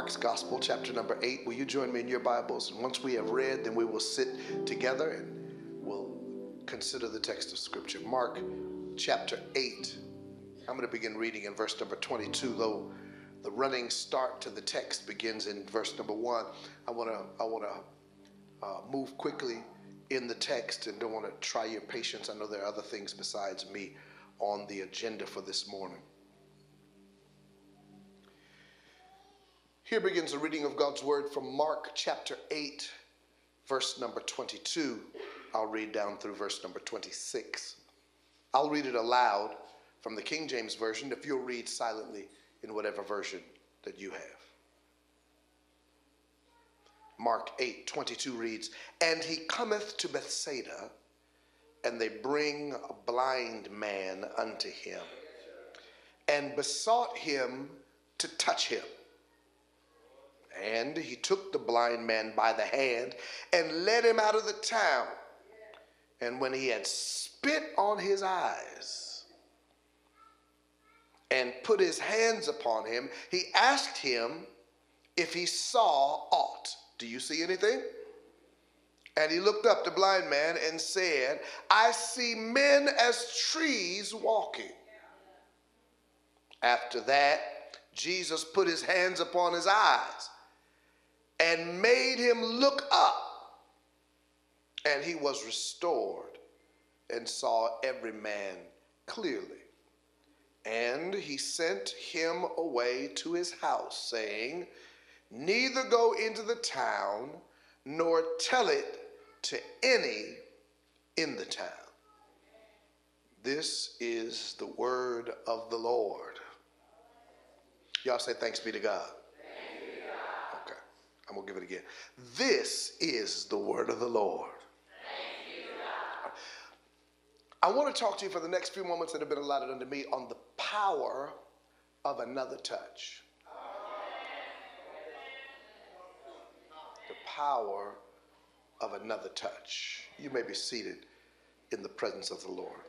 Mark's Gospel, chapter number 8. Will you join me in your Bibles? And once we have read, then we will sit together and we'll consider the text of Scripture. Mark chapter 8. I'm going to begin reading in verse number 22, though the running start to the text begins in verse number 1. I want to I want to uh, move quickly in the text and don't want to try your patience. I know there are other things besides me on the agenda for this morning. Here begins the reading of God's word from Mark chapter 8, verse number 22. I'll read down through verse number 26. I'll read it aloud from the King James Version if you'll read silently in whatever version that you have. Mark 8, 22 reads, And he cometh to Bethsaida, and they bring a blind man unto him, and besought him to touch him. And he took the blind man by the hand and led him out of the town. And when he had spit on his eyes and put his hands upon him, he asked him if he saw aught. Do you see anything? And he looked up the blind man and said, I see men as trees walking. After that, Jesus put his hands upon his eyes and made him look up. And he was restored and saw every man clearly. And he sent him away to his house, saying, Neither go into the town, nor tell it to any in the town. This is the word of the Lord. Y'all say, Thanks be to God. I'm going to give it again. This is the word of the Lord. I want to talk to you for the next few moments that have been allotted unto me on the power of another touch. The power of another touch. You may be seated in the presence of the Lord.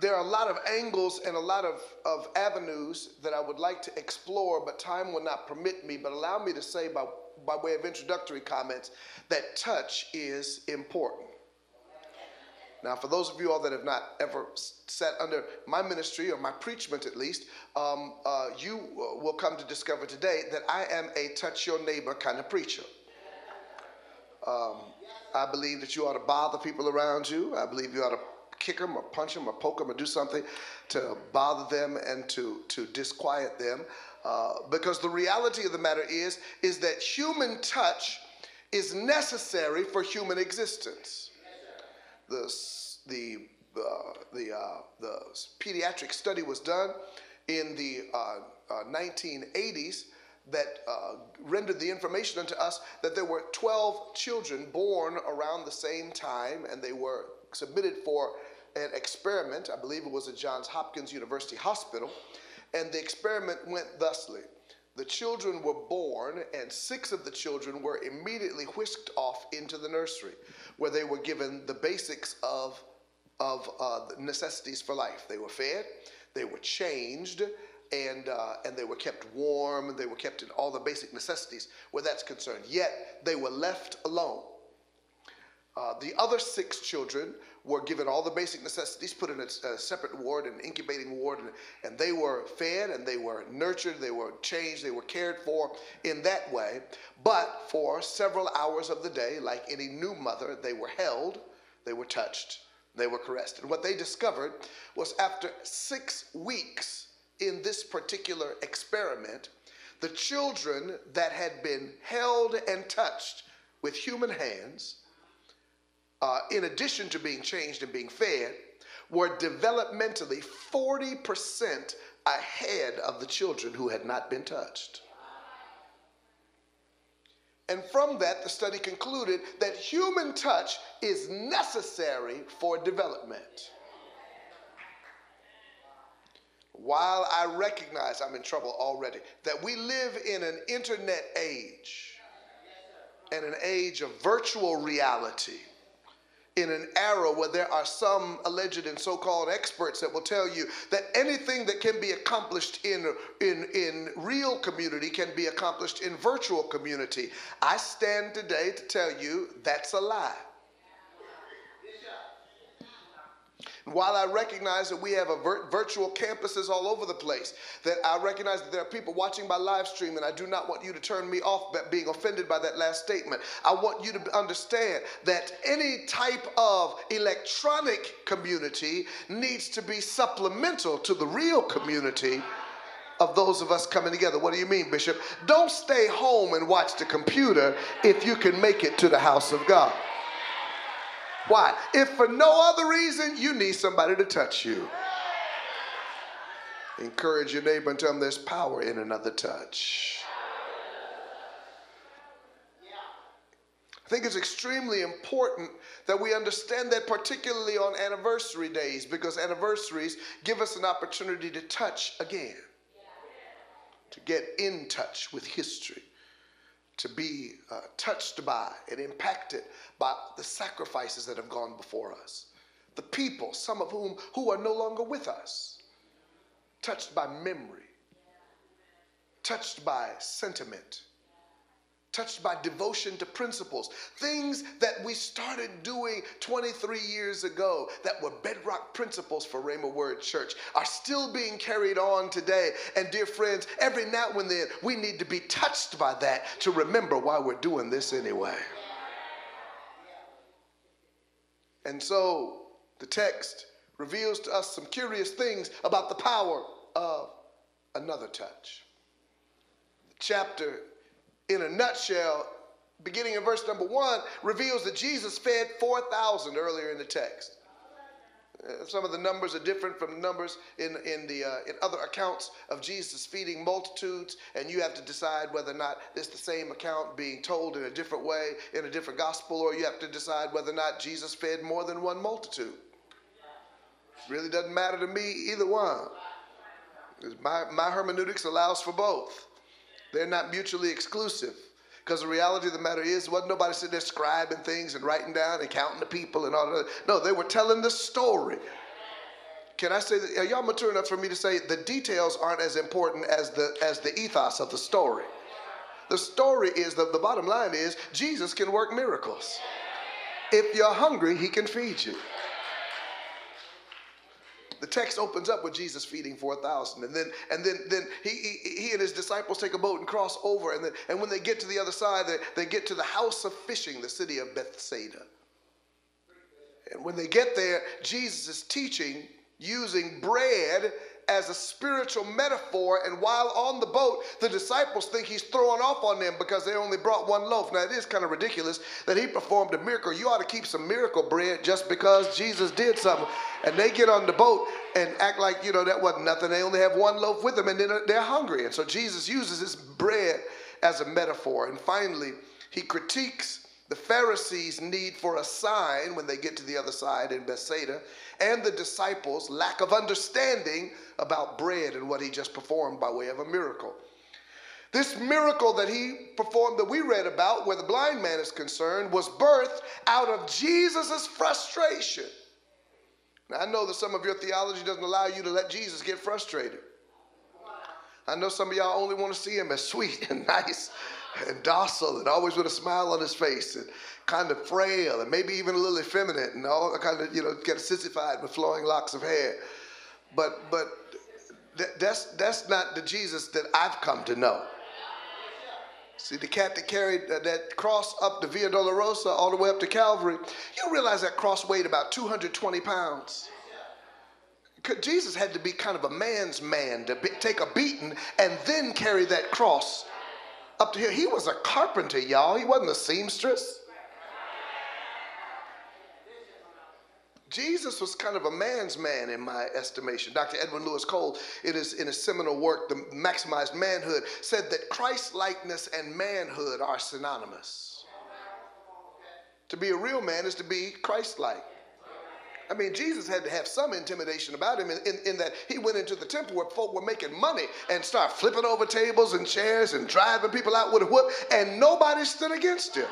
There are a lot of angles and a lot of, of avenues that I would like to explore, but time will not permit me. But allow me to say, by, by way of introductory comments, that touch is important. Now, for those of you all that have not ever sat under my ministry or my preachment at least, um, uh, you uh, will come to discover today that I am a touch your neighbor kind of preacher. Um, I believe that you ought to bother people around you. I believe you ought to kick them or punch them or poke them or do something to bother them and to, to disquiet them. Uh, because the reality of the matter is, is that human touch is necessary for human existence. The, the, uh, the, uh, the pediatric study was done in the 1980s uh, uh, that uh, rendered the information unto us that there were 12 children born around the same time and they were submitted for an experiment. I believe it was at Johns Hopkins University Hospital. And the experiment went thusly. The children were born, and six of the children were immediately whisked off into the nursery, where they were given the basics of, of uh, necessities for life. They were fed, they were changed, and, uh, and they were kept warm, they were kept in all the basic necessities where that's concerned. Yet they were left alone. Uh, the other six children were given all the basic necessities, put in a, a separate ward, an incubating ward, and, and, they were fed and they were nurtured, they were changed, they were cared for in that way. But for several hours of the day, like any new mother, they were held, they were touched, they were caressed. And what they discovered was after six weeks in this particular experiment, the children that had been held and touched with human hands uh, in addition to being changed and being fed, were developmentally 40% ahead of the children who had not been touched. And from that, the study concluded that human touch is necessary for development. While I recognize I'm in trouble already, that we live in an internet age and an age of virtual reality in an era where there are some alleged and so-called experts that will tell you that anything that can be accomplished in in in real community can be accomplished in virtual community. I stand today to tell you that's a lie. While I recognize that we have vir- virtual campuses all over the place, that I recognize that there are people watching my live stream, and I do not want you to turn me off by being offended by that last statement. I want you to understand that any type of electronic community needs to be supplemental to the real community of those of us coming together. What do you mean, Bishop? Don't stay home and watch the computer if you can make it to the house of God. Why? If for no other reason, you need somebody to touch you. Encourage your neighbor and tell them there's power in another touch. I think it's extremely important that we understand that, particularly on anniversary days, because anniversaries give us an opportunity to touch again, to get in touch with history to be uh, touched by and impacted by the sacrifices that have gone before us. The people, some of whom who are no longer with us, touched by memory, touched by sentiment, touched by devotion to principles, things that we started doing 23 years ago that were bedrock principles for Rhema Word Church are still being carried on today. And dear friends, every now and then we need to be touched by that to remember why we're doing this anyway. And so the text reveals to us some curious things about the power of another touch. The chapter in a nutshell, beginning in verse number one, reveals that Jesus fed 4,000 earlier in the text. Uh, some of the numbers are different from numbers in, in, the, uh, in other accounts of Jesus feeding multitudes, and you have to decide whether or not it's the same account being told in a different way in a different gospel, or you have to decide whether or not Jesus fed more than one multitude. Really doesn't matter to me either one. My, my hermeneutics allows for both. They're not mutually exclusive. Because the reality of the matter is, wasn't nobody sitting there scribing things and writing down and counting the people and all that. No, they were telling the story. Can I say that? Are y'all mature enough for me to say the details aren't as important as the as the ethos of the story? The story is that the bottom line is Jesus can work miracles. If you're hungry, he can feed you the text opens up with Jesus feeding 4,000. And then, and then, then he, he, he, and his disciples take a boat and cross over. And, then, and when they get to the other side, they, they get to the house of fishing, the city of Bethsaida. And when they get there, Jesus is teaching using bread as a spiritual metaphor. And while on the boat, the disciples think he's throwing off on them because they only brought one loaf. Now, it is kind of ridiculous that he performed a miracle. You ought to keep some miracle bread just because Jesus did something. And they get on the boat and act like, you know, that wasn't nothing. They only have one loaf with them and then they're hungry. And so Jesus uses this bread as a metaphor. And finally, he critiques the Pharisees' need for a sign when they get to the other side in Bethsaida, and the disciples' lack of understanding about bread and what he just performed by way of a miracle. This miracle that he performed that we read about, where the blind man is concerned, was birthed out of Jesus' frustration. Now, I know that some of your theology doesn't allow you to let Jesus get frustrated. I know some of y'all only want to see him as sweet and nice and docile and always with a smile on his face and kind of frail and maybe even a little effeminate and all kind of, you know, get sissified with flowing locks of hair. But, but that's, that's not the Jesus that I've come to know. See, the cat that carried that cross up the Via Dolorosa all the way up to Calvary, you realize that cross weighed about 220 pounds. Jesus had to be kind of a man's man to be, take a beating and then carry that cross up to here. He was a carpenter, y'all. He wasn't a seamstress. Jesus was kind of a man's man in my estimation. Dr. Edwin Louis Cole, it is in his seminal work, The Maximized Manhood, said that Christ likeness and manhood are synonymous. To be a real man is to be Christ like. I mean, Jesus had to have some intimidation about him in, in, in, that he went into the temple where folk were making money and start flipping over tables and chairs and driving people out with a whip, and nobody stood against him.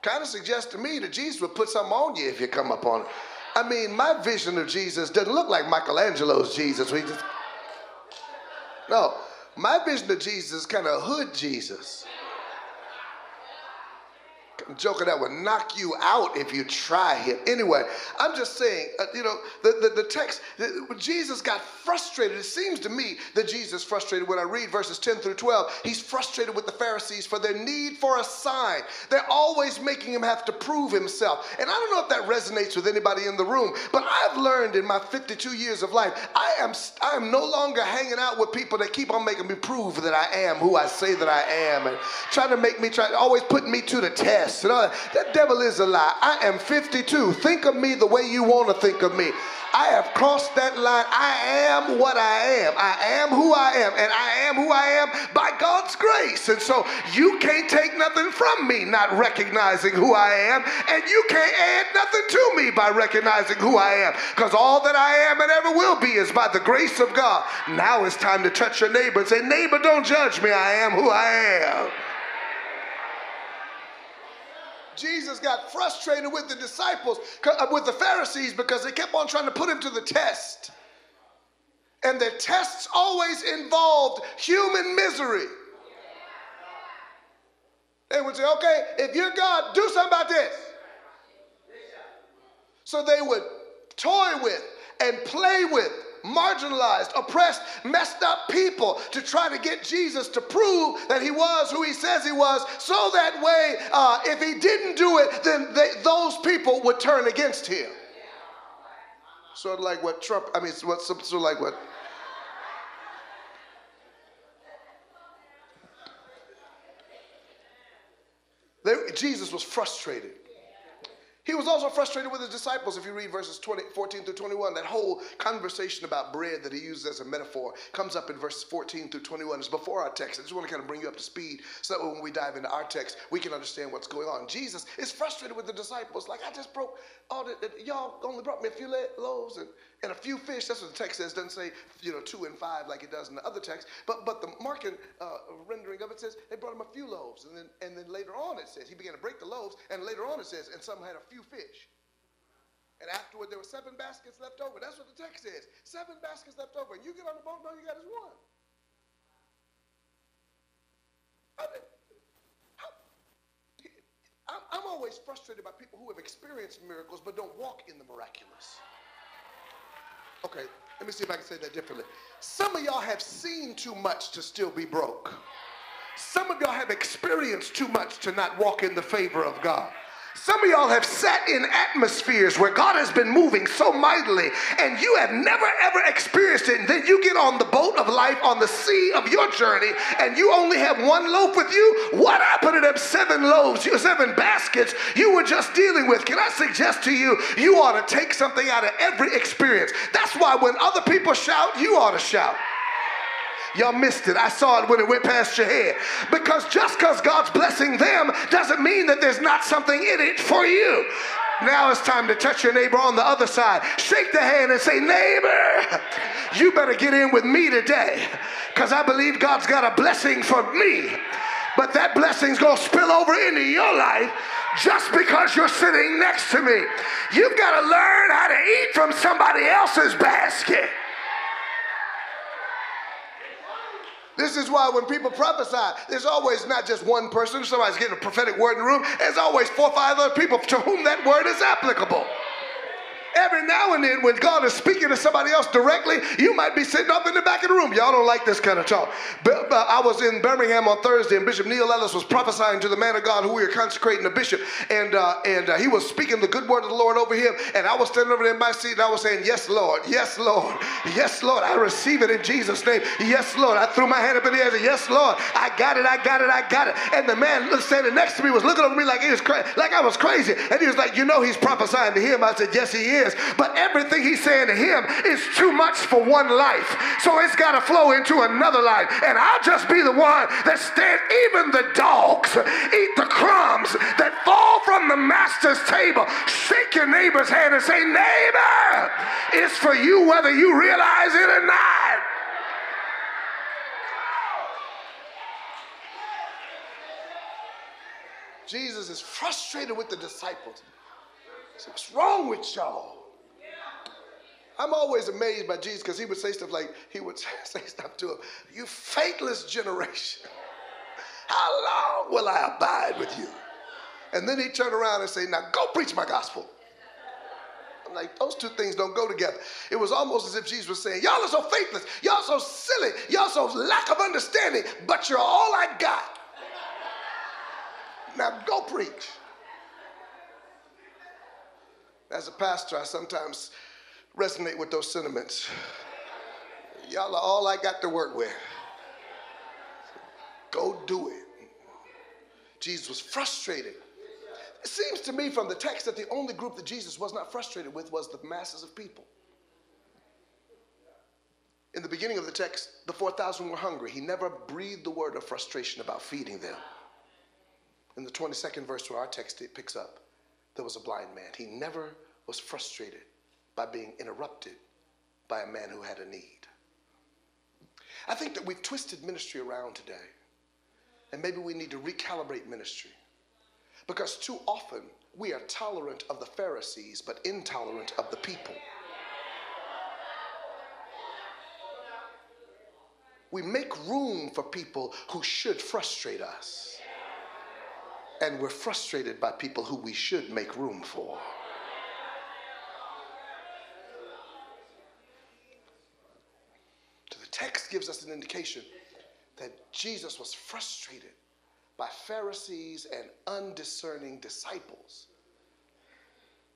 kind of suggests to me that Jesus would put something on you if you come up on it. I mean, my vision of Jesus doesn't look like Michelangelo's Jesus. We just no, my vision of Jesus is kind of hood Jesus joker that would knock you out if you try him. Anyway, I'm just saying, uh, you know, the, the, the text, the, Jesus got frustrated. It seems to me that Jesus frustrated when I read verses 10 through 12. He's frustrated with the Pharisees for their need for a sign. They're always making him have to prove himself. And I don't know if that resonates with anybody in the room, but I've learned in my 52 years of life, I am, I am no longer hanging out with people that keep on making me prove that I am who I say that I am and trying to make me try, always putting me to the test that. That devil is a lie. I am 52. Think of me the way you want to think of me. I have crossed that line. I am what I am. I am who I am, and I am who I am by God's grace. And so you can't take nothing from me not recognizing who I am, and you can't add nothing to me by recognizing who I am. Because all that I am and ever will be is by the grace of God. Now it's time to touch your neighbor and say, Neighbor, don't judge me. I am who I am. Jesus got frustrated with the disciples, uh, with the Pharisees, because they kept on trying to put him to the test. And the tests always involved human misery. They would say, okay, if you're God, do something about this. So they would toy with and play with marginalized, oppressed, messed up people to try to get Jesus to prove that he was who he says he was, so that way, uh, if he didn't do it, then they, those people would turn against him. Sort of like what Trump, I mean, what, sort of like what. They, Jesus was frustrated he was also frustrated with his disciples. If you read verses 20, 14 through 21, that whole conversation about bread that he uses as a metaphor comes up in verses 14 through 21. It's before our text. I just want to kind of bring you up to speed so that when we dive into our text, we can understand what's going on. Jesus is frustrated with the disciples. Like, I just broke all the, y'all only brought me a few loaves and and a few fish. That's what the text says. Doesn't say you know two and five like it does in the other text. But but the Markan uh, rendering of it says they brought him a few loaves, and then and then later on it says he began to break the loaves, and later on it says and some had a few fish. And afterward, there were seven baskets left over. That's what the text says. Seven baskets left over. And you get on the boat, and all you got is one. I'm always frustrated by people who have experienced miracles but don't walk in the miraculous. Okay, let me see if I can say that differently. Some of y'all have seen too much to still be broke. Some of y'all have experienced too much to not walk in the favor of God. Some of y'all have sat in atmospheres where God has been moving so mightily and you have never ever experienced it. And then you get on the boat of life on the sea of your journey and you only have one loaf with you. What happened to them seven loaves, seven baskets you were just dealing with? Can I suggest to you, you ought to take something out of every experience. That's why when other people shout, you ought to shout. Y'all missed it. I saw it when it went past your head. Because just because God's blessing them doesn't mean that there's not something in it for you. Now it's time to touch your neighbor on the other side. Shake the hand and say, Neighbor, you better get in with me today because I believe God's got a blessing for me. But that blessing's going to spill over into your life just because you're sitting next to me. You've got to learn how to eat from somebody else's basket. This is why when people prophesy, there's always not just one person, somebody's getting a prophetic word in the room, there's always four or five other people to whom that word is applicable. Every now and then, when God is speaking to somebody else directly, you might be sitting up in the back of the room. Y'all don't like this kind of talk. But, but I was in Birmingham on Thursday, and Bishop Neil Ellis was prophesying to the man of God who we were consecrating the bishop, and uh, and uh, he was speaking the good word of the Lord over him. And I was standing over there in my seat, and I was saying, "Yes, Lord, yes, Lord, yes, Lord, I receive it in Jesus' name. Yes, Lord." I threw my hand up in the air and said, "Yes, Lord, I got it, I got it, I got it." And the man standing next to me was looking over me like he was cra- like I was crazy, and he was like, "You know, he's prophesying to him." I said, "Yes, he is," but everything he's saying to him is too much for one life. So it's got to flow into another life. And I'll just be the one that stand, even the dogs eat the crumbs that fall from the master's table. Shake your neighbor's hand and say, neighbor, it's for you whether you realize it or not. Jesus is frustrated with the disciples. Said, What's wrong with y'all? I'm always amazed by Jesus because he would say stuff like, he would say stuff to him, You faithless generation, how long will I abide with you? And then he'd turn around and say, Now go preach my gospel. I'm like, those two things don't go together. It was almost as if Jesus was saying, Y'all are so faithless, y'all so silly, y'all so lack of understanding, but you're all I got. Now go preach. As a pastor, I sometimes resonate with those sentiments. Y'all are all I got to work with. Go do it. Jesus was frustrated. It seems to me from the text that the only group that Jesus was not frustrated with was the masses of people. In the beginning of the text, the 4,000 were hungry. He never breathed the word of frustration about feeding them. In the 22nd verse where our text it picks up, there was a blind man. He never was frustrated by being interrupted by a man who had a need. I think that we've twisted ministry around today, and maybe we need to recalibrate ministry because too often we are tolerant of the Pharisees but intolerant of the people. We make room for people who should frustrate us. And we're frustrated by people who we should make room for. So the text gives us an indication that Jesus was frustrated by Pharisees and undiscerning disciples,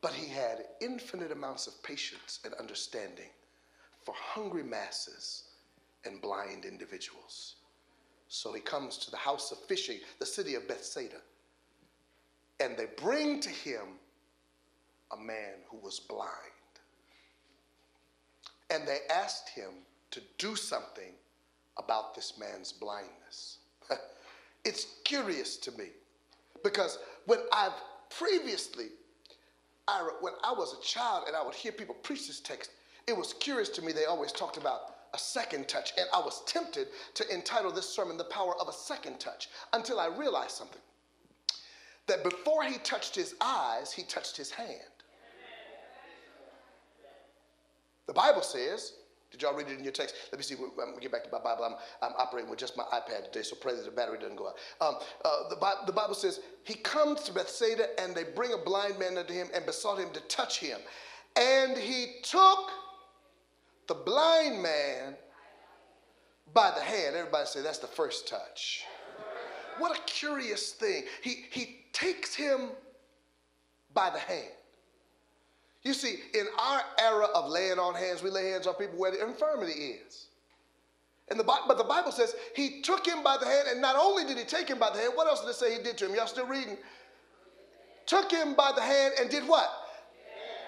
but he had infinite amounts of patience and understanding for hungry masses and blind individuals. So he comes to the house of fishing, the city of Bethsaida, and they bring to him a man who was blind. And they asked him to do something about this man's blindness. it's curious to me because when I've previously, I, when I was a child and I would hear people preach this text, it was curious to me. They always talked about a second touch, and I was tempted to entitle this sermon The Power of a Second Touch until I realized something that before he touched his eyes, he touched his hand. The Bible says did y'all read it in your text? Let me see. I'm going to get back to my Bible. I'm, I'm operating with just my iPad today, so pray that the battery doesn't go out. Um, uh, the, Bible, the Bible says, He comes to Bethsaida, and they bring a blind man unto him and besought him to touch him. And he took the blind man by the hand. Everybody say that's the first touch. What a curious thing. He, he takes him by the hand. You see, in our era of laying on hands, we lay hands on people where the infirmity is. And the, but the Bible says he took him by the hand, and not only did he take him by the hand, what else did it say he did to him? Y'all still reading? Took him by the hand and did what?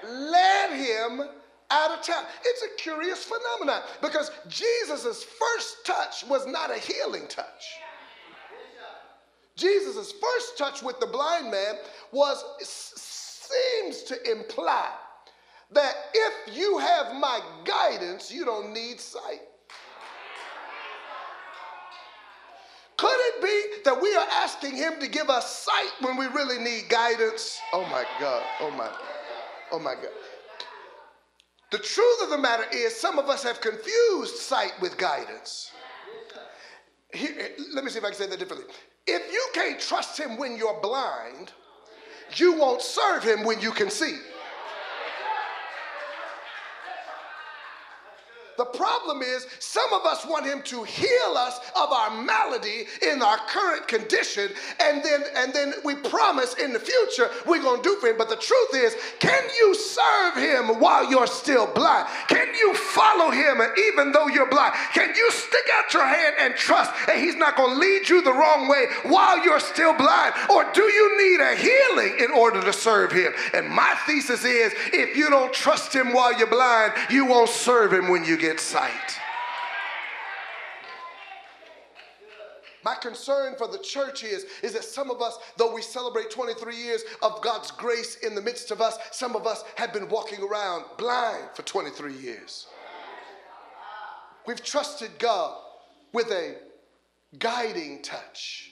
Led him out of town. It's a curious phenomenon because Jesus' first touch was not a healing touch. Jesus' first touch with the blind man was seems to imply that if you have my guidance, you don't need sight. Could it be that we are asking him to give us sight when we really need guidance? Oh my God. Oh my. Oh my God. The truth of the matter is, some of us have confused sight with guidance. Here, let me see if I can say that differently. If you can't trust him when you're blind, you won't serve him when you can see. The problem is, some of us want him to heal us of our malady in our current condition, and then and then we promise in the future we're gonna do for him. But the truth is, can you serve him while you're still blind? Can you follow him even though you're blind? Can you stick out your hand and trust that he's not gonna lead you the wrong way while you're still blind? Or do you need a healing in order to serve him? And my thesis is if you don't trust him while you're blind, you won't serve him when you get get sight. My concern for the church is, is that some of us, though we celebrate 23 years of God's grace in the midst of us, some of us have been walking around blind for 23 years. We've trusted God with a guiding touch.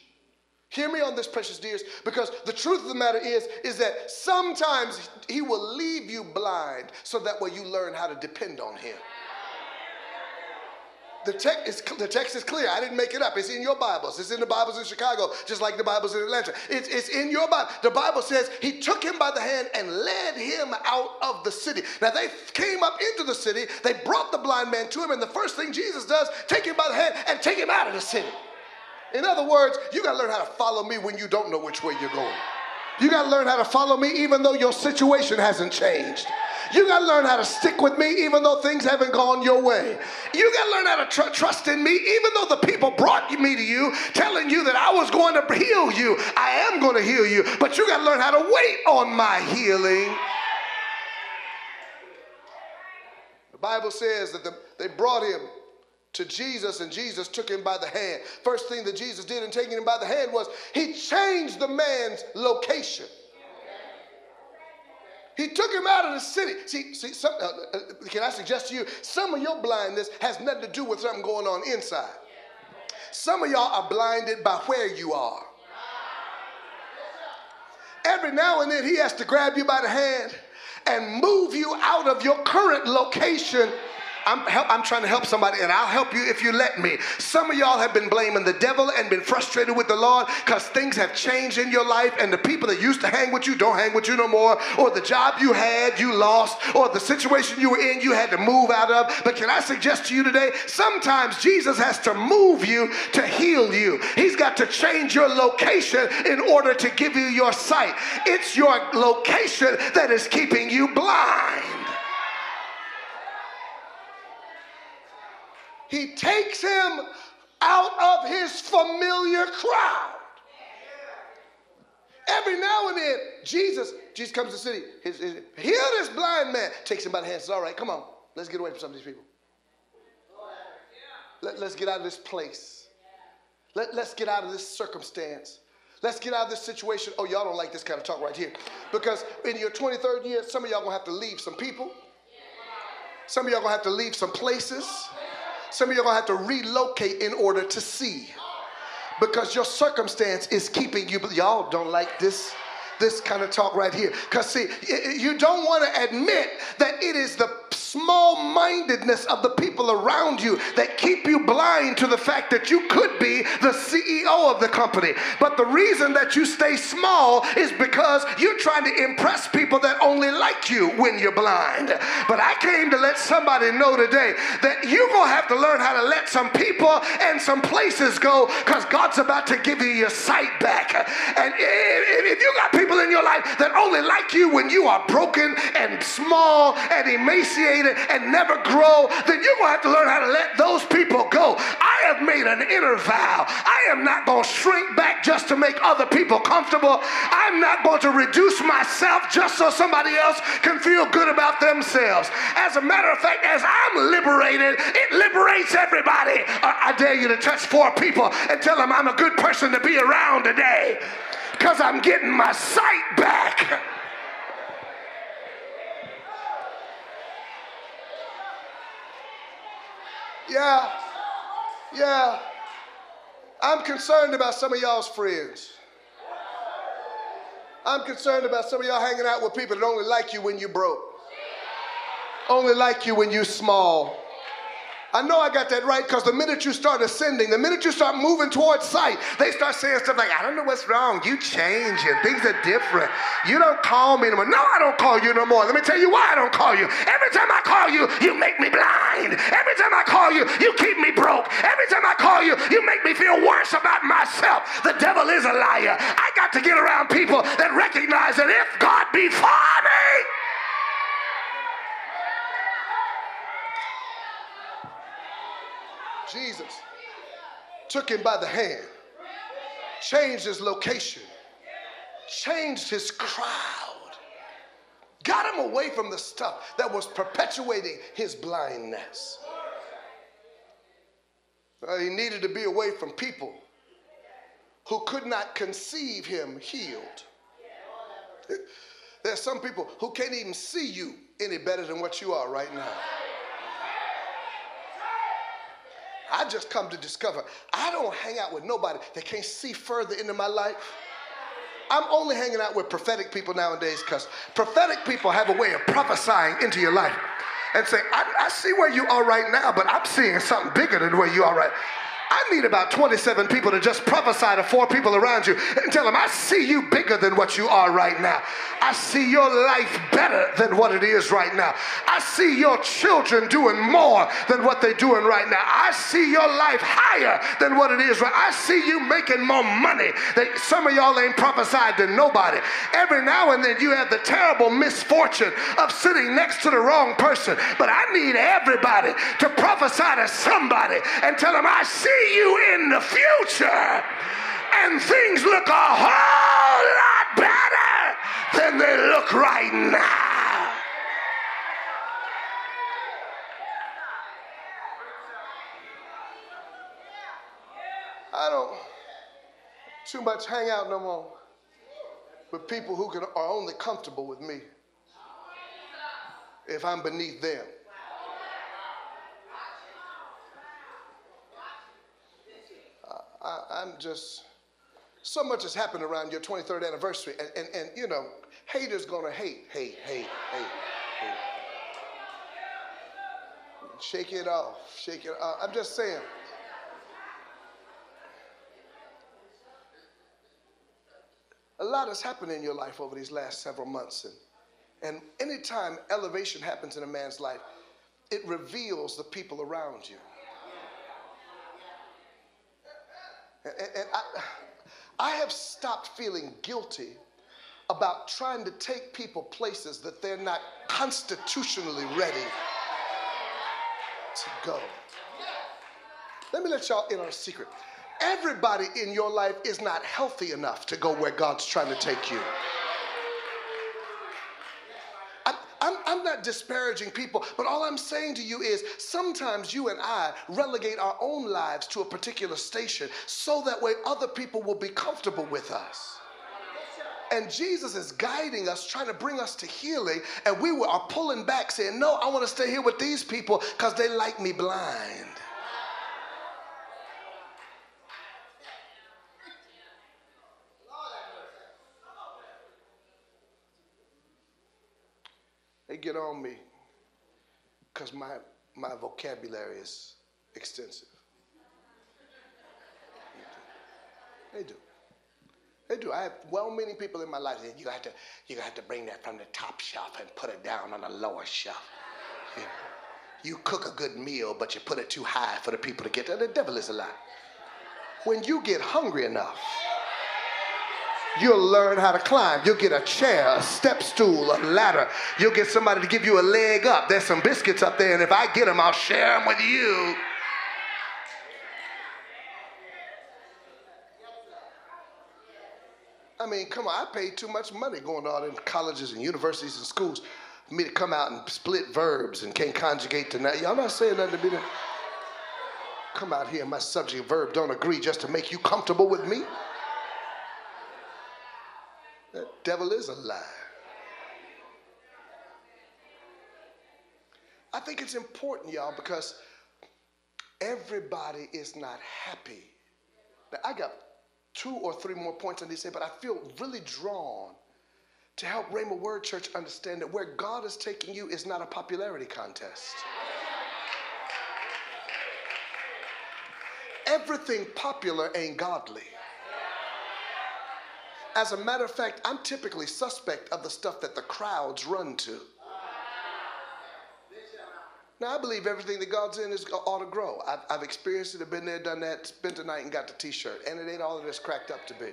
Hear me on this, precious dears, because the truth of the matter is, is that sometimes he will leave you blind so that way you learn how to depend on him. The text, is, the text is clear. I didn't make it up. It's in your Bibles. It's in the Bibles in Chicago, just like the Bibles in Atlanta. It's, it's in your Bible. The Bible says he took him by the hand and led him out of the city. Now they came up into the city. They brought the blind man to him, and the first thing Jesus does, take him by the hand and take him out of the city. In other words, you got to learn how to follow me when you don't know which way you're going. You got to learn how to follow me even though your situation hasn't changed. You got to learn how to stick with me even though things haven't gone your way. You got to learn how to tr- trust in me even though the people brought me to you telling you that I was going to heal you. I am going to heal you, but you got to learn how to wait on my healing. The Bible says that the, they brought him to Jesus and Jesus took him by the hand. First thing that Jesus did in taking him by the hand was he changed the man's location. He took him out of the city. See, see some, uh, uh, can I suggest to you, some of your blindness has nothing to do with something going on inside. Some of y'all are blinded by where you are. Every now and then, he has to grab you by the hand and move you out of your current location I'm, help, I'm trying to help somebody, and I'll help you if you let me. Some of y'all have been blaming the devil and been frustrated with the Lord because things have changed in your life, and the people that used to hang with you don't hang with you no more, or the job you had, you lost, or the situation you were in, you had to move out of. But can I suggest to you today, sometimes Jesus has to move you to heal you. He's got to change your location in order to give you your sight. It's your location that is keeping you blind. He takes him out of his familiar crowd. Every now and then, Jesus, Jesus comes to the city, his, his, heal this blind man, takes him by the hand, says, All right, come on, let's get away from some of these people. Let, us get out of this place. Let, let's get out of this circumstance. Let's get out of this situation. Oh, y'all don't like this kind of talk right here. Because in your 23rd year, some of y'all gonna have to leave some people. Some of y'all gonna have to leave some places. Some of you are going to have to relocate in order to see because your circumstance is keeping you. But y'all don't like this this kind of talk right here. Because, see, you don't want to admit that it is the small mindedness of the people around you that keep you blind to the fact that you could be the CEO of the company. But the reason that you stay small is because you're trying to impress people that only like you when you're blind. But I came to let somebody know today that you're going to have to learn how to let some people and some places go because God's about to give you your sight back. And if you got people in your life that only like you when you are broken and small and emaciated, and never grow, then you're going to have to learn how to let those people go. I have made an inner vow. I am not going to shrink back just to make other people comfortable. I'm not going to reduce myself just so somebody else can feel good about themselves. As a matter of fact, as I'm liberated, it liberates everybody. Uh, I dare you to touch four people and tell them I'm a good person to be around today because I'm getting my sight back. Yeah. Yeah. I'm concerned about some of y'all's friends. I'm concerned about some of y'all hanging out with people that only like you when you broke. Only like you when you're small. I know I got that right because the minute you start ascending, the minute you start moving towards sight, they start saying stuff like, I don't know what's wrong. You changing. Things are different. You don't call me no more. No, I don't call you no more. Let me tell you why I don't call you. Every time I call you, you make me blind. Every time I call you, you keep me broke. Every time I call you, you make me feel worse about myself. The devil is a liar. I got to get around people that recognize that if God be for me, Jesus took him by the hand, changed his location, changed his crowd, got him away from the stuff that was perpetuating his blindness. Uh, he needed to be away from people who could not conceive him healed. There's some people who can't even see you any better than what you are right now. I just come to discover I don't hang out with nobody that can't see further into my life. I'm only hanging out with prophetic people nowadays because prophetic people have a way of prophesying into your life and say, I, I, see where you are right now, but I'm seeing something bigger than where you are right I need about 27 people to just prophesy to four people around you and tell them, I see you bigger than what you are right now. I see your life better than what it is right now. I see your children doing more than what they're doing right now. I see your life higher than what it is right I see you making more money that some of y'all ain't prophesied to nobody. Every now and then you have the terrible misfortune of sitting next to the wrong person. But I need everybody to prophesy to somebody and tell them, I see see you in the future and things look a whole lot better than they look right now. I don't too much hang out no more with people who can, are only comfortable with me if I'm beneath them. I, am just, so much has happened around your 23rd anniversary. And, and, and you know, haters gonna hate, hate, hate, hate, hate. Shake it off, shake it off. I'm just saying. A lot has happened in your life over these last several months. And, and anytime elevation happens in a man's life, it reveals the people around you. And, and I, I have stopped feeling guilty about trying to take people places that they're not constitutionally ready to go. Let me let y'all in on a secret. Everybody in your life is not healthy enough to go where God's trying to take you. not disparaging people, but all I'm saying to you is sometimes you and I relegate our own lives to a particular station so that way other people will be comfortable with us. And Jesus is guiding us, trying to bring us to healing, and we are pulling back, saying, No, I want to stay here with these people because they like me blind. On me because my, my vocabulary is extensive. They do. They do. I have well-meaning people in my life. That you have to, you have to bring that from the top shelf and put it down on the lower shelf. You, you cook a good meal, but you put it too high for the people to get there. The devil is a lie. When you get hungry enough, you'll learn how to climb. You'll get a chair, a step stool, a ladder. You'll get somebody to give you a leg up. There's some biscuits up there, and if I get them, I'll share them with you. I mean, come on, I paid too much money going to all in colleges and universities and schools for me to come out and split verbs and can't conjugate tonight. Y'all not saying nothing to me. Come out here, my subject verb don't agree just to make you comfortable with me. Devil is a lie. I think it's important, y'all, because everybody is not happy. Now, I got two or three more points on these, but I feel really drawn to help Rhema Word Church understand that where God is taking you is not a popularity contest. Everything popular ain't godly. As a matter of fact, I'm typically suspect of the stuff that the crowds run to. Now, I believe everything that God's in is ought to grow. I've, I've experienced it, I've been there, done that, spent the night and got the t shirt. And it ain't all that it is cracked up to be.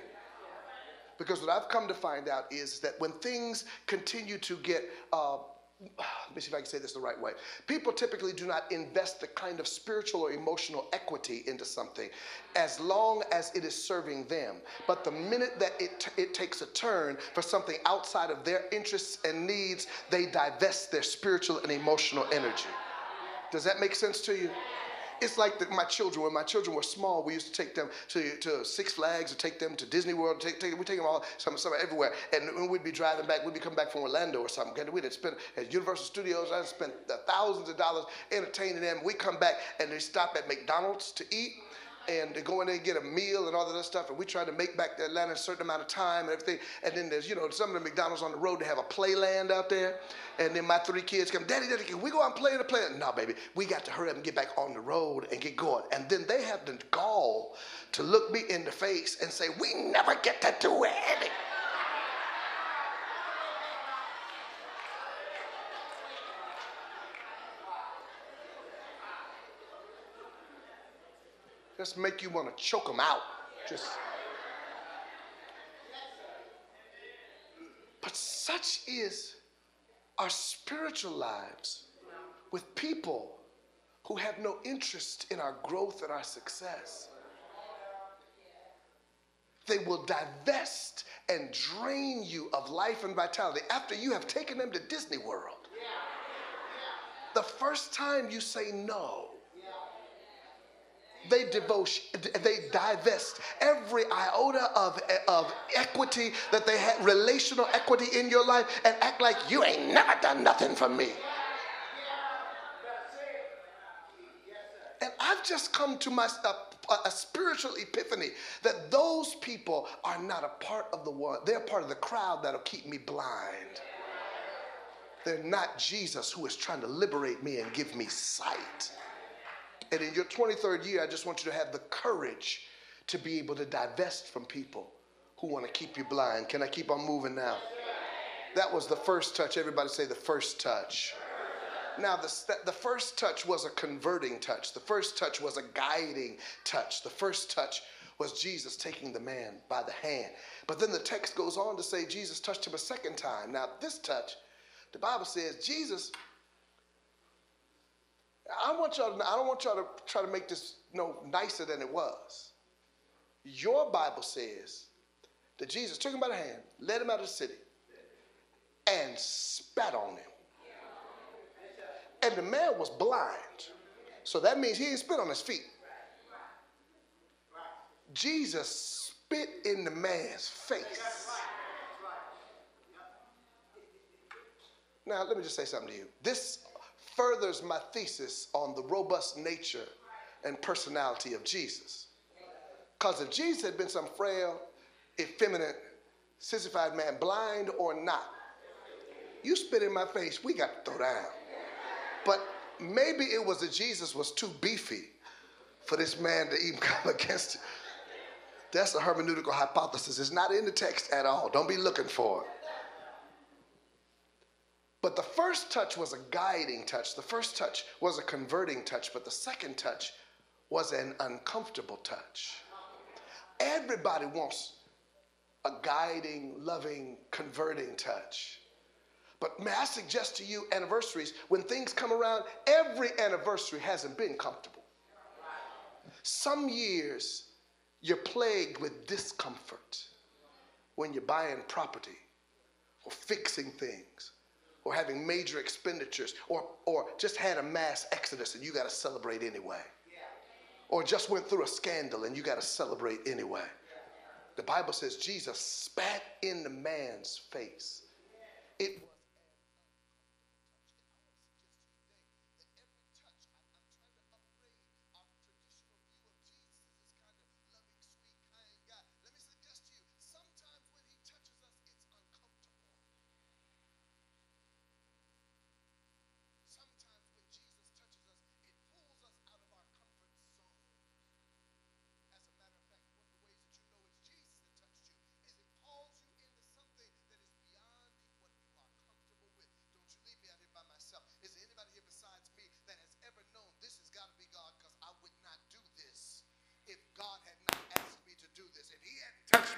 Because what I've come to find out is that when things continue to get uh, let me see if I can say this the right way. People typically do not invest the kind of spiritual or emotional equity into something as long as it is serving them. But the minute that it, it takes a turn for something outside of their interests and needs, they divest their spiritual and emotional energy. Does that make sense to you? It's like the, my children. When my children were small, we used to take them to, to Six Flags, or take them to Disney World. Take, take, we take them all some, some everywhere. And when we'd be driving back, we'd be coming back from Orlando or something. We'd spend at Universal Studios. I'd spend thousands of dollars entertaining them. We come back and they stop at McDonald's to eat and they go in there and get a meal and all that other stuff. And we try to make back to Atlanta a certain amount of time and everything. And then there's, you know, some of the McDonald's on the road, they have a playland out there. And then my three kids come, Daddy, Daddy, can we go out and play in the playland? No, baby, we got to hurry up and get back on the road and get going. And then they have the gall to look me in the face and say, We never get to do anything. Just make you want to choke them out. Just. But such is our spiritual lives with people who have no interest in our growth and our success. They will divest and drain you of life and vitality after you have taken them to Disney World. The first time you say no, they devotion, they divest every iota of, of equity that they had, relational equity in your life, and act like you ain't never done nothing for me. And I've just come to my a, a spiritual epiphany that those people are not a part of the one. They're part of the crowd that'll keep me blind. They're not Jesus who is trying to liberate me and give me sight. And in your 23rd year, I just want you to have the courage to be able to divest from people who want to keep you blind. Can I keep on moving now? That was the first touch. Everybody say the first touch. Now, the, the first touch was a converting touch. The first touch was a guiding touch. The first touch was Jesus taking the man by the hand. But then the text goes on to say Jesus touched him a second time. Now, this touch, the Bible says Jesus I want y'all to, I don't want y'all to try to make this no nicer than it was. Your Bible says that Jesus took him by the hand, led him out of the city, and spat on him. And the man was blind. So that means he didn't spit on his feet. Jesus spit in the man's face. Now, let me just say something to you. This furthers my thesis on the robust nature and personality of Jesus. Because if Jesus had been some frail, effeminate, sissified man, blind or not, you spit in my face, we got to throw down. But maybe it was that Jesus was too beefy for this man to even come against it. That's a hermeneutical hypothesis. It's not in the text at all. Don't be looking for it. But the first touch was a guiding touch. The first touch was a converting touch, but the second touch was an uncomfortable touch. Everybody wants a guiding, loving, converting touch. But may I suggest to you, anniversaries, when things come around, every anniversary hasn't been comfortable. Some years you're plagued with discomfort when you're buying property or fixing things or having major expenditures or, or just had a mass exodus and you got to celebrate anyway. Or just went through a scandal and you got to celebrate anyway. The Bible says Jesus spat in the man's face. It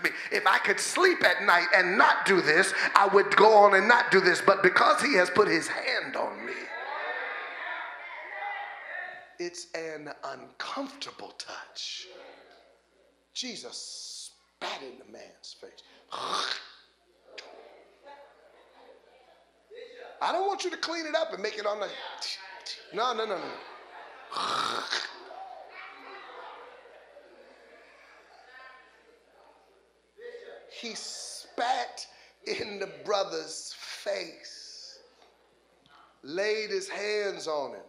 me. If I could sleep at night and not do this, I would go on and not do this. But because he has put his hand on me, it's an uncomfortable touch. Jesus spat in the man's face. I don't want you to clean it up and make it on the. No, no, no, no. He spat in the brother's face, laid his hands on him.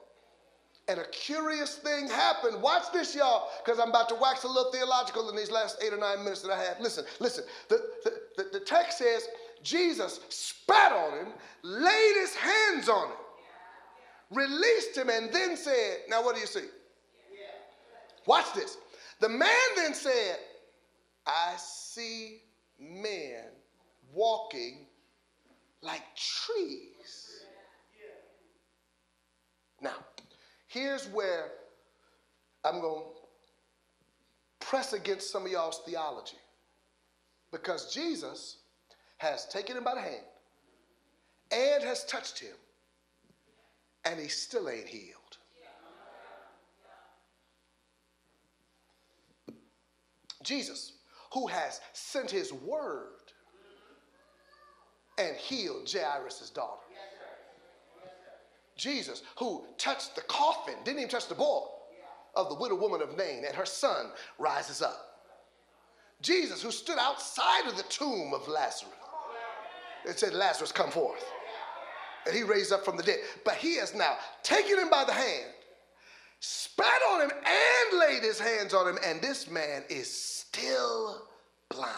And a curious thing happened. Watch this, y'all, because I'm about to wax a little theological in these last eight or nine minutes that I have. Listen, listen. The, the, the, the text says Jesus spat on him, laid his hands on him, released him, and then said, Now what do you see? Watch this. The man then said, I see men walking like trees. Now, here's where I'm going to press against some of y'all's theology. Because Jesus has taken him by the hand and has touched him, and he still ain't healed. Jesus, who has sent his word and healed Jairus' daughter. Jesus, who touched the coffin, didn't even touch the boy of the widow woman of Nain, and her son rises up. Jesus, who stood outside of the tomb of Lazarus, and said, Lazarus, come forth. And he raised up from the dead. But he has now taken him by the hand, spat on him, and laid his hands on him, and this man is still blind.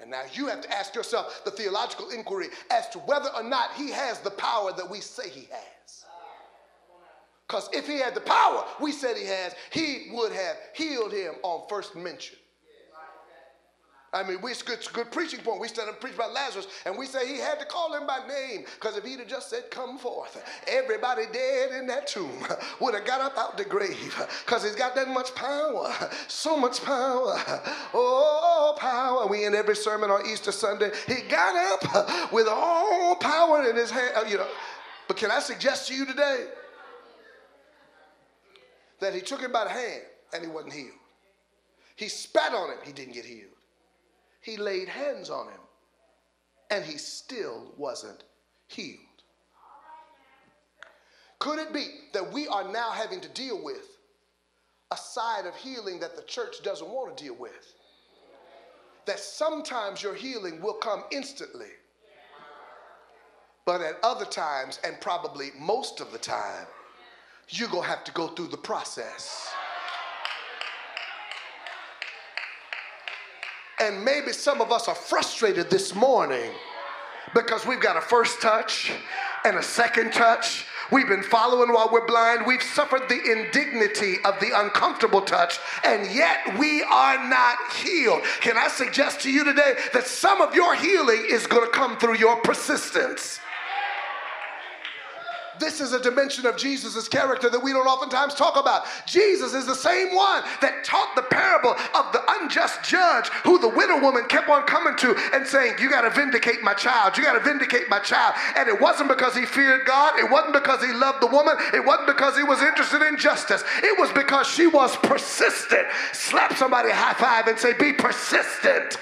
And now you have to ask yourself the theological inquiry as to whether or not he has the power that we say he has. Because if he had the power we said he has, he would have healed him on first mention. I mean, we, it's good, good preaching point. We started to preach about Lazarus, and we say he had to call him by name because if he'd have just said, Come forth, everybody dead in that tomb would have got up out the grave because he's got that much power, so much power. Oh, power. We in every sermon on Easter Sunday, he got up with all power in his hand. Uh, you know, but can I suggest to you today that he took him by the hand and he wasn't healed? He spat on him, he didn't get healed he laid hands on him and he still wasn't healed. Could it be that we are now having to deal with a side of healing that the church doesn't want to deal with? That sometimes your healing will come instantly, but at other times, and probably most of the time, you're going to have to go through the process. And maybe some of us are frustrated this morning because we've got a first touch and a second touch. We've been following while we're blind. We've suffered the indignity of the uncomfortable touch, and yet we are not healed. Can I suggest to you today that some of your healing is going to come through your persistence? This is a dimension of Jesus' character that we don't oftentimes talk about. Jesus is the same one that taught the parable of the unjust judge who the widow woman kept on coming to and saying, You got to vindicate my child. You got to vindicate my child. And it wasn't because he feared God. It wasn't because he loved the woman. It wasn't because he was interested in justice. It was because she was persistent. Slap somebody high five and say, Be persistent.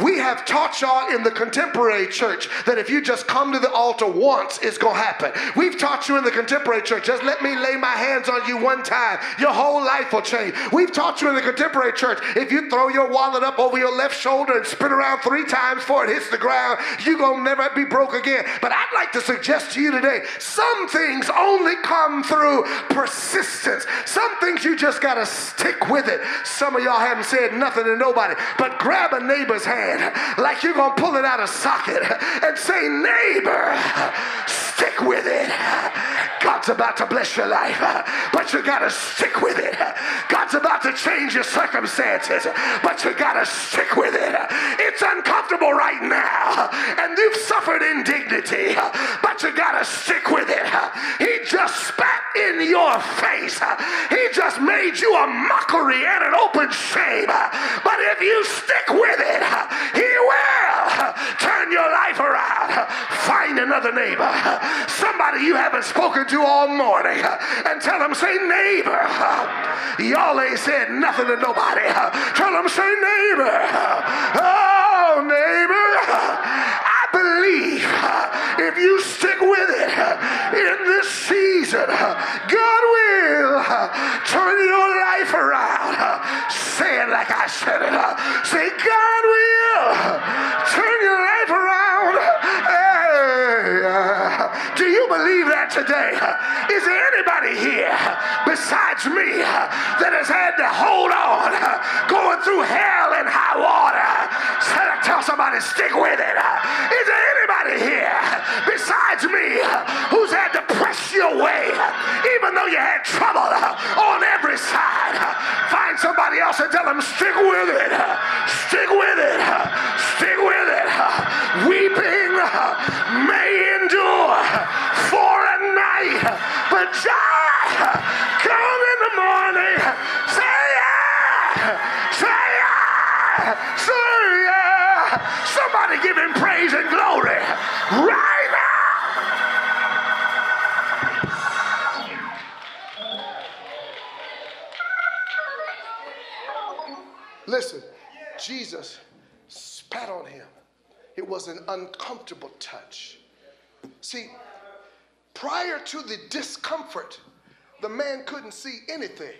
We have taught y'all in the contemporary church that if you just come to the altar once, it's going to happen. We've taught you in the contemporary church, just let me lay my hands on you one time, your whole life will change. We've taught you in the contemporary church, if you throw your wallet up over your left shoulder and spin around three times before it hits the ground, you're going to never be broke again. But I'd like to suggest to you today some things only come through persistence. Some things you just got to stick with it. Some of y'all haven't said nothing to nobody, but grab a neighbor's hand like you're going to pull it out of socket and say, neighbor, stick with it. God's about to bless your life, but you got to stick with it. God's about to change your circumstances, but you got to stick with it. It's uncomfortable right now, and you've suffered indignity, but you got to stick with it. He just spat in your face. He just made you a mockery and an open shame. But if you stick with it, he will turn your life around. Find another neighbor, somebody you haven't spoken to all morning, and tell them, say, neighbor, y'all ain't said nothing to nobody. Tell them, say, neighbor, oh, neighbor, believe if you stick with it in this season, God will turn your life around. Say it like I said it. Say, God will turn your life around. Do you believe that today? Is there anybody here besides me that has had to hold on, going through hell and high water? Tell somebody, stick with it. Is there anybody here besides me who's had to press your way, even though you had trouble on every side? Find somebody else and tell them, stick with it. Stick with it. Stick with it. Weeping may for a night, but joy come in the morning. Say yeah. Say yeah. Say yeah. Somebody give him praise and glory right now. Listen, Jesus spat on him. It was an uncomfortable touch. See, prior to the discomfort, the man couldn't see anything.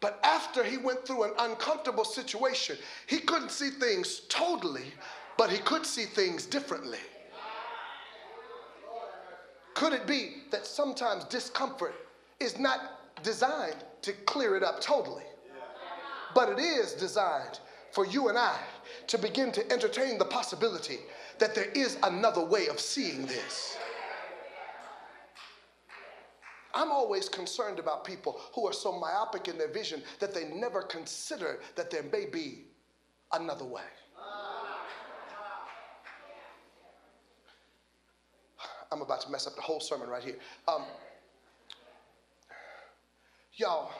But after he went through an uncomfortable situation, he couldn't see things totally, but he could see things differently. Could it be that sometimes discomfort is not designed to clear it up totally? But it is designed for you and I to begin to entertain the possibility that there is another way of seeing this. I'm always concerned about people who are so myopic in their vision that they never consider that there may be another way. I'm about to mess up the whole sermon right here. Um, y'all,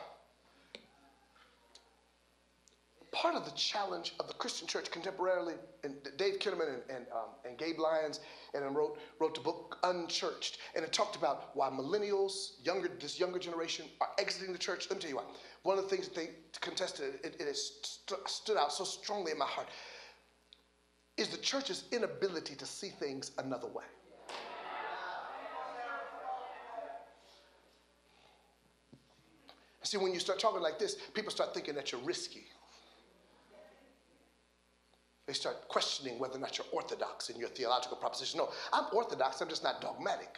part of the challenge of the Christian church contemporarily, and Dave Kinnaman and, and, um, and Gabe Lyons, and wrote, wrote the book Unchurched, and it talked about why millennials, younger, this younger generation, are exiting the church. Let me tell you why. One of the things that they contested, it, it has st- stood out so strongly in my heart, is the church's inability to see things another way. See, when you start talking like this, people start thinking that you're risky. They start questioning whether or not you're orthodox in your theological proposition. No, I'm orthodox, I'm just not dogmatic.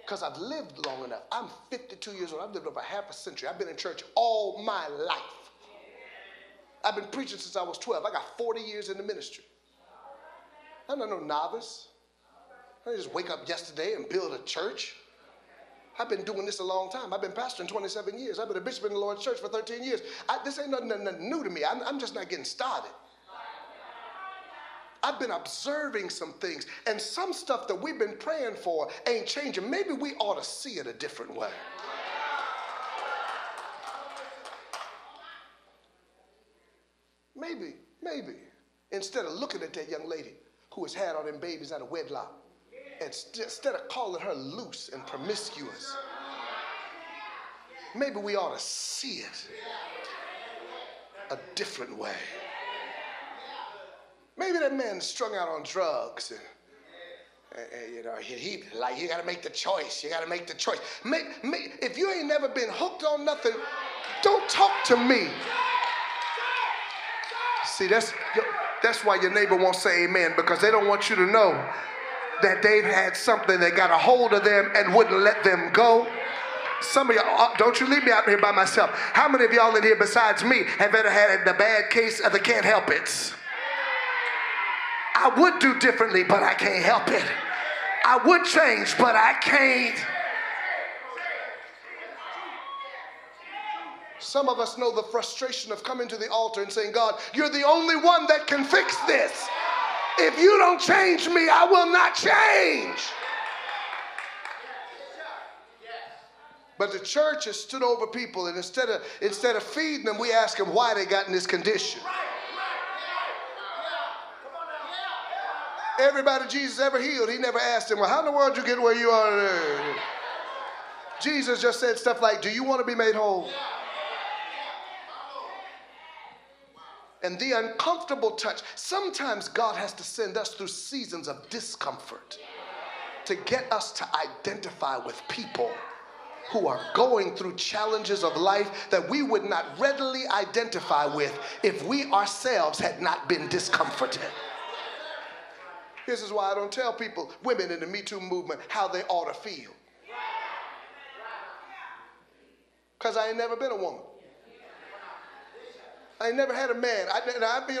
Because I've lived long enough. I'm 52 years old. I've lived over half a century. I've been in church all my life. I've been preaching since I was 12. I got 40 years in the ministry. I'm not no novice. I just wake up yesterday and build a church. I've been doing this a long time. I've been pastoring 27 years. I've been a bishop in the Lord's church for 13 years. I, this ain't nothing, nothing new to me. I'm, I'm just not getting started. I've been observing some things, and some stuff that we've been praying for ain't changing. Maybe we ought to see it a different way. Maybe, maybe, instead of looking at that young lady who has had all them babies out of wedlock, instead of calling her loose and promiscuous, maybe we ought to see it a different way. Maybe that man's strung out on drugs and, you know he, he- like you got to make the choice. You got to make the choice. If you ain't never been hooked on nothing, don't talk to me. See, that's that's why your neighbor won't say amen because they don't want you to know that they've had something that got a hold of them and wouldn't let them go. Some of y'all, uh, don't you leave me out here by myself. How many of y'all in here besides me have ever had the bad case of the can't help it? I would do differently, but I can't help it. I would change, but I can't. Some of us know the frustration of coming to the altar and saying, God, you're the only one that can fix this. If you don't change me, I will not change. But the church has stood over people, and instead of instead of feeding them, we ask them why they got in this condition. Everybody Jesus ever healed, he never asked him, Well, how in the world you get where you are? Jesus just said stuff like, Do you want to be made whole? And the uncomfortable touch, sometimes God has to send us through seasons of discomfort to get us to identify with people who are going through challenges of life that we would not readily identify with if we ourselves had not been discomforted. This is why I don't tell people, women in the Me Too movement, how they ought to feel. Because I ain't never been a woman. I never had a man. I,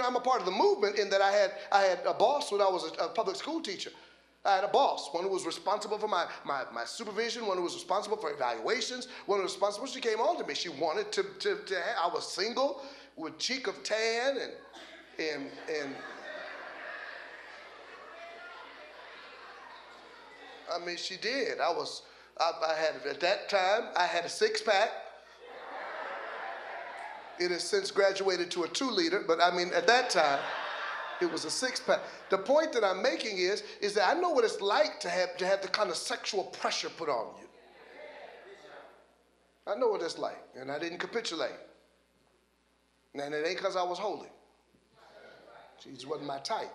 am a part of the movement in that I had, I had a boss when I was a, a public school teacher. I had a boss, one who was responsible for my, my, my supervision, one who was responsible for evaluations, one who was responsible. She came on to me. She wanted to, to, to have, I was single with cheek of tan and, and, and I mean, she did. I was, I, I had, at that time, I had a six pack. It has since graduated to a two liter, but I mean, at that time, it was a six pack. The point that I'm making is, is that I know what it's like to have to have the kind of sexual pressure put on you. I know what it's like, and I didn't capitulate. And it ain't because I was holy. Just wasn't my type.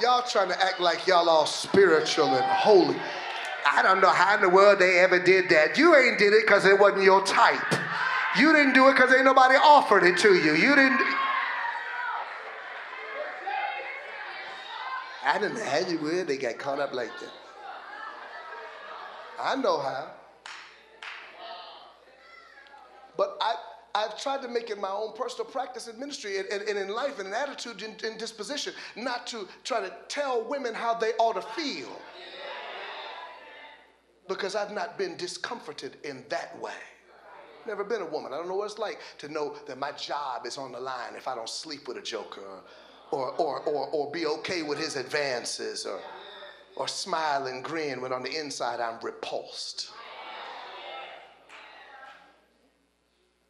Y'all trying to act like y'all all spiritual and holy. I don't know how in the world they ever did that. You ain't did it because it wasn't your type. You didn't do it because ain't nobody offered it to you. You didn't. I don't know how you would. They got caught up like that. I know how. But I, I've tried to make it my own personal practice in ministry and, and, and in life and in attitude and, and disposition, not to try to tell women how they ought to feel. Because I've not been discomforted in that way. Never been a woman. I don't know what it's like to know that my job is on the line if I don't sleep with a joker or, or, or, or be okay with his advances or, or smile and grin when on the inside I'm repulsed.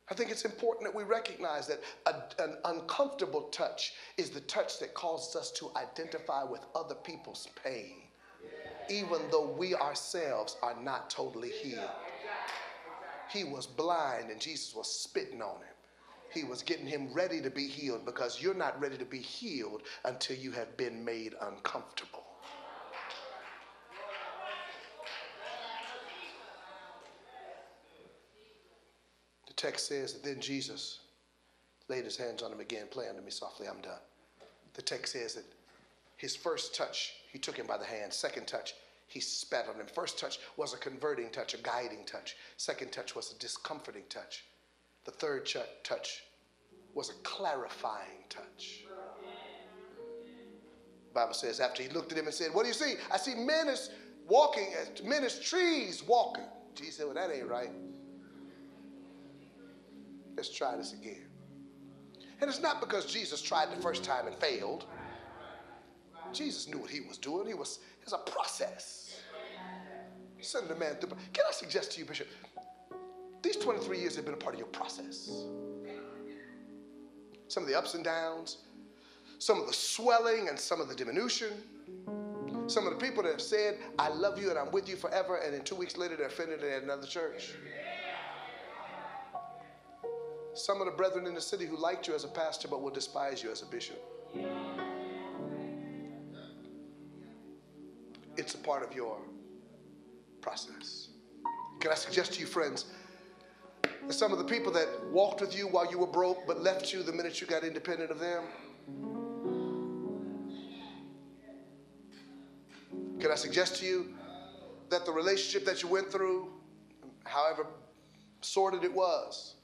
I think it's important that we recognize that a, an uncomfortable touch is the touch that causes us to identify with other people's pain, even though we ourselves are not totally healed. He was blind and Jesus was spitting on him. He was getting him ready to be healed because you're not ready to be healed until you have been made uncomfortable. Text says that then Jesus laid his hands on him again, play unto me softly, I'm done. The text says that his first touch, he took him by the hand. Second touch, he spat on him. First touch was a converting touch, a guiding touch. Second touch was a discomforting touch. The third ch- touch was a clarifying touch. Bible says after he looked at him and said, What do you see? I see men as walking, men as trees walking. Jesus said, Well, that ain't right. Let's try this again. And it's not because Jesus tried the first time and failed. Jesus knew what he was doing. He was, it's a process. Send the man through. Can I suggest to you, Bishop, these 23 years have been a part of your process. Some of the ups and downs, some of the swelling and some of the diminution. Some of the people that have said, I love you and I'm with you forever, and then two weeks later they're offended at another church. Some of the brethren in the city who liked you as a pastor but will despise you as a bishop. It's a part of your process. Can I suggest to you, friends, that some of the people that walked with you while you were broke but left you the minute you got independent of them? Can I suggest to you that the relationship that you went through, however sordid it was,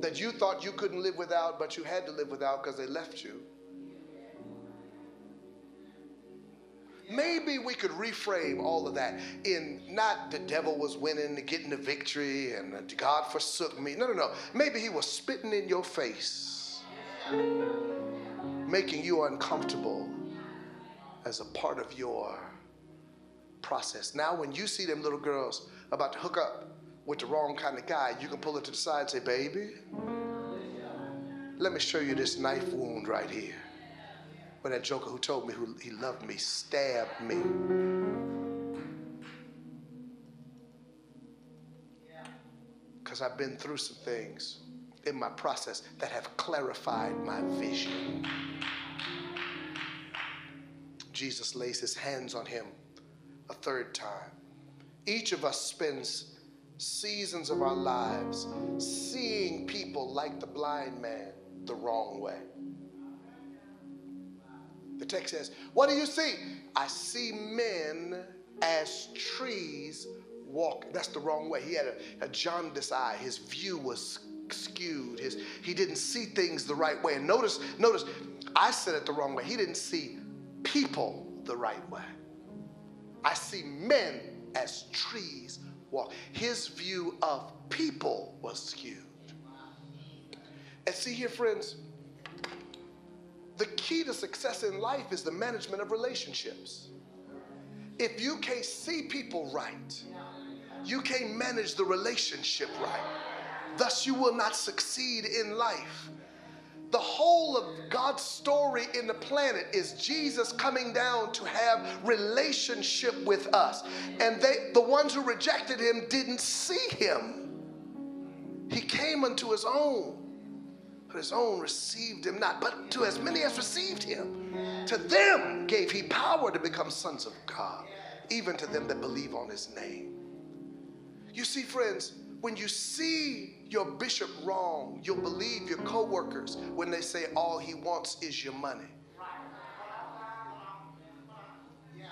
that you thought you couldn't live without, but you had to live without because they left you. Maybe we could reframe all of that in not the devil was winning, getting the victory, and God forsook me. No, no, no. Maybe he was spitting in your face, making you uncomfortable as a part of your process. Now, when you see them little girls about to hook up, with the wrong kind of guy, you can pull it to the side and say, Baby, let me show you this knife wound right here. Where that joker who told me who he loved me stabbed me. Because I've been through some things in my process that have clarified my vision. Jesus lays his hands on him a third time. Each of us spends seasons of our lives seeing people like the blind man the wrong way. The text says, What do you see? I see men as trees walk. That's the wrong way. He had a, a jaundiced eye. His view was skewed. His, he didn't see things the right way. And notice, notice, I said it the wrong way. He didn't see people the right way. I see men as trees walk. His view of people was skewed. And see here, friends, the key to success in life is the management of relationships. If you can't see people right, you can't manage the relationship right. Thus, you will not succeed in life. The whole of God's story in the planet is Jesus coming down to have relationship with us. And they the ones who rejected him didn't see him. He came unto his own, but his own received him not. But to as many as received him, to them gave he power to become sons of God, even to them that believe on his name. You see, friends, when you see your bishop wrong, you'll believe your coworkers when they say all he wants is your money.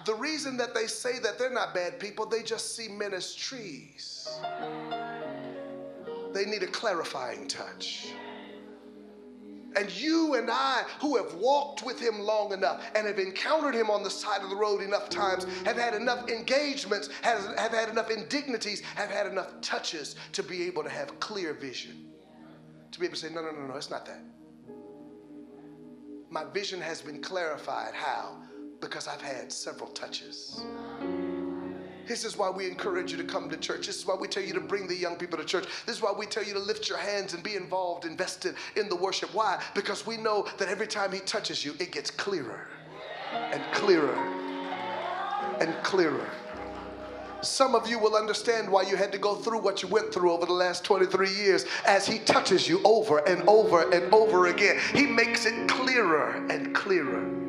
The reason that they say that they're not bad people, they just see men as trees. They need a clarifying touch. And you and I, who have walked with him long enough and have encountered him on the side of the road enough times, have had enough engagements, have, have had enough indignities, have had enough touches to be able to have clear vision. To be able to say, no, no, no, no, it's not that. My vision has been clarified. How? Because I've had several touches. This is why we encourage you to come to church. This is why we tell you to bring the young people to church. This is why we tell you to lift your hands and be involved, invested in the worship. Why? Because we know that every time He touches you, it gets clearer and clearer and clearer. Some of you will understand why you had to go through what you went through over the last 23 years as He touches you over and over and over again. He makes it clearer and clearer.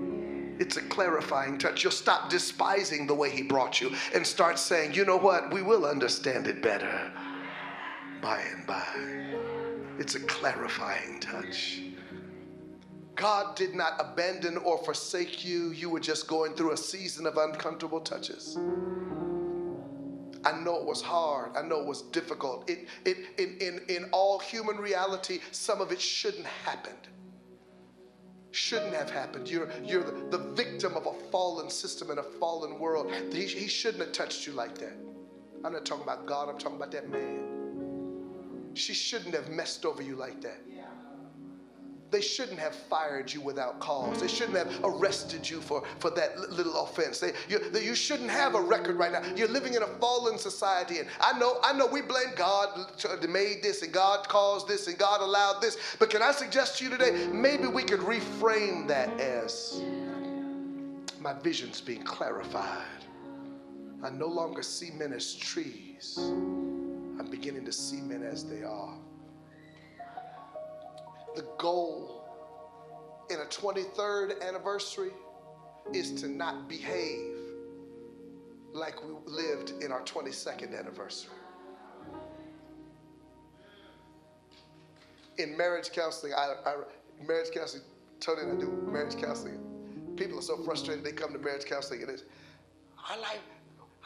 It's a clarifying touch. You'll stop despising the way He brought you and start saying, you know what? We will understand it better by and by. It's a clarifying touch. God did not abandon or forsake you. You were just going through a season of uncomfortable touches. I know it was hard. I know it was difficult. It, it, in, in, in all human reality, some of it shouldn't happen shouldn't have happened. You're, you're the, the victim of a fallen system in a fallen world. He, he shouldn't have touched you like that. I'm not talking about God, I'm talking about that man. She shouldn't have messed over you like that. They shouldn't have fired you without cause. They shouldn't have arrested you for, for that little offense. They, you, they, you shouldn't have a record right now. You're living in a fallen society. And I know, I know we blame God made this and God caused this and God allowed this. But can I suggest to you today, maybe we could reframe that as my vision's being clarified. I no longer see men as trees. I'm beginning to see men as they are the goal in a 23rd anniversary is to not behave like we lived in our 22nd anniversary. In marriage counseling, I, I marriage counseling, Tony and I do marriage counseling. People are so frustrated they come to marriage counseling and it's, I like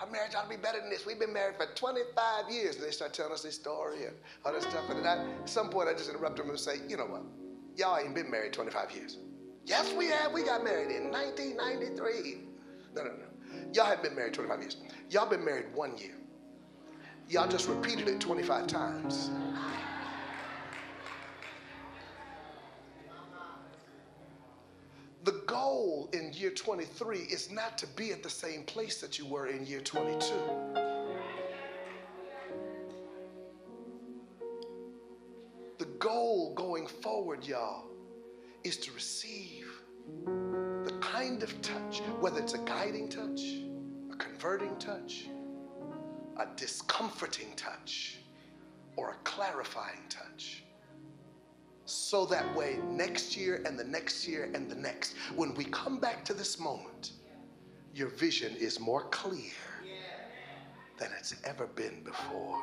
our marriage ought to be better than this. We've been married for 25 years. And they start telling us this story and all this stuff. And at some point, I just interrupt them and say, you know what? Y'all ain't been married 25 years. Yes, we have. We got married in 1993. No, no, no. Y'all haven't been married 25 years. Y'all been married one year. Y'all just repeated it 25 times. The goal in year 23 is not to be at the same place that you were in year 22. The goal going forward, y'all, is to receive the kind of touch, whether it's a guiding touch, a converting touch, a discomforting touch, or a clarifying touch. So that way, next year and the next year and the next, when we come back to this moment, your vision is more clear than it's ever been before.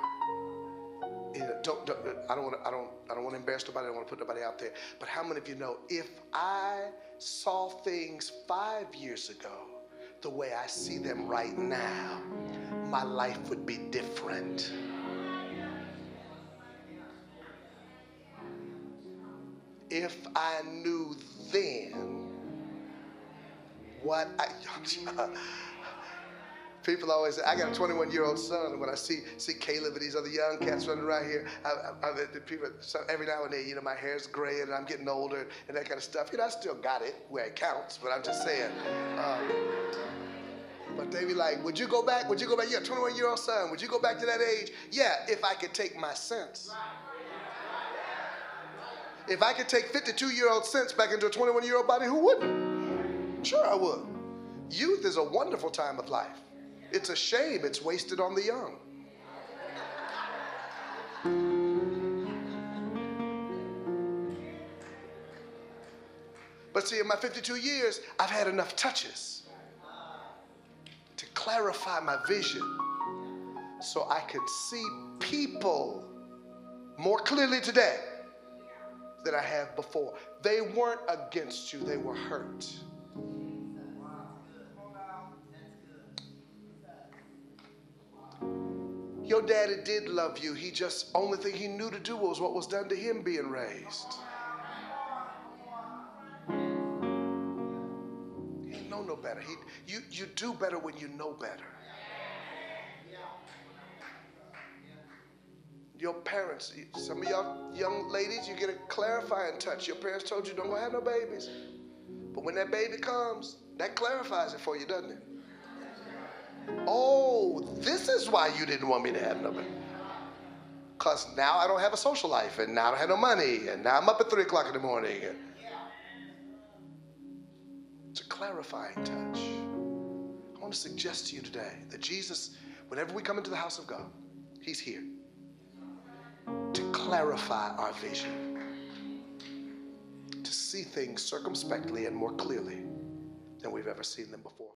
You know, don't, don't, I don't want to. I don't. I don't want to embarrass nobody. I don't want to put nobody out there. But how many of you know if I saw things five years ago the way I see them right now, my life would be different. If I knew then what I. People always say, I got a 21 year old son, and when I see see Caleb and these other young cats running around here, I, I, I, people, so every now and then, you know, my hair's gray and I'm getting older and that kind of stuff. You know, I still got it where it counts, but I'm just saying. Um, but they be like, Would you go back? Would you go back? Yeah, 21 year old son, would you go back to that age? Yeah, if I could take my sense. If I could take 52 year old sense back into a 21 year old body, who wouldn't? Sure, I would. Youth is a wonderful time of life. It's a shame it's wasted on the young. But see, in my 52 years, I've had enough touches to clarify my vision so I could see people more clearly today than I have before. They weren't against you, they were hurt. Your daddy did love you. He just, only thing he knew to do was what was done to him being raised. He know no better. He, you, you do better when you know better. Your parents, some of y'all young ladies, you get a clarifying touch. Your parents told you don't go have no babies. But when that baby comes, that clarifies it for you, doesn't it? Oh, this is why you didn't want me to have no baby. Because now I don't have a social life, and now I don't have no money, and now I'm up at 3 o'clock in the morning. It's a clarifying touch. I want to suggest to you today that Jesus, whenever we come into the house of God, He's here to clarify our vision, to see things circumspectly and more clearly than we've ever seen them before.